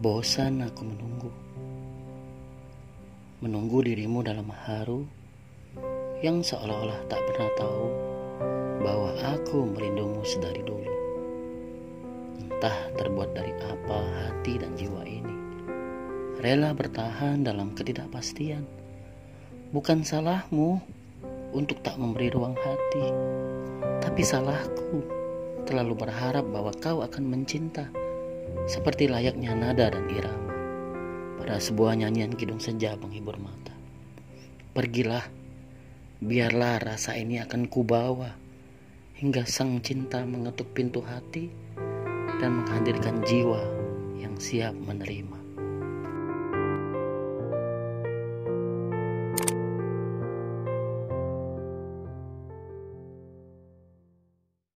Bosan aku menunggu. Menunggu dirimu dalam haru yang seolah-olah tak pernah tahu bahwa aku merindumu sedari dulu. Entah terbuat dari apa hati dan jiwa ini. Rela bertahan dalam ketidakpastian. Bukan salahmu untuk tak memberi ruang hati, tapi salahku terlalu berharap bahwa kau akan mencinta seperti layaknya nada dan irama pada sebuah nyanyian kidung senja menghibur mata. Pergilah, biarlah rasa ini akan kubawa hingga sang cinta mengetuk pintu hati dan menghadirkan jiwa yang siap menerima.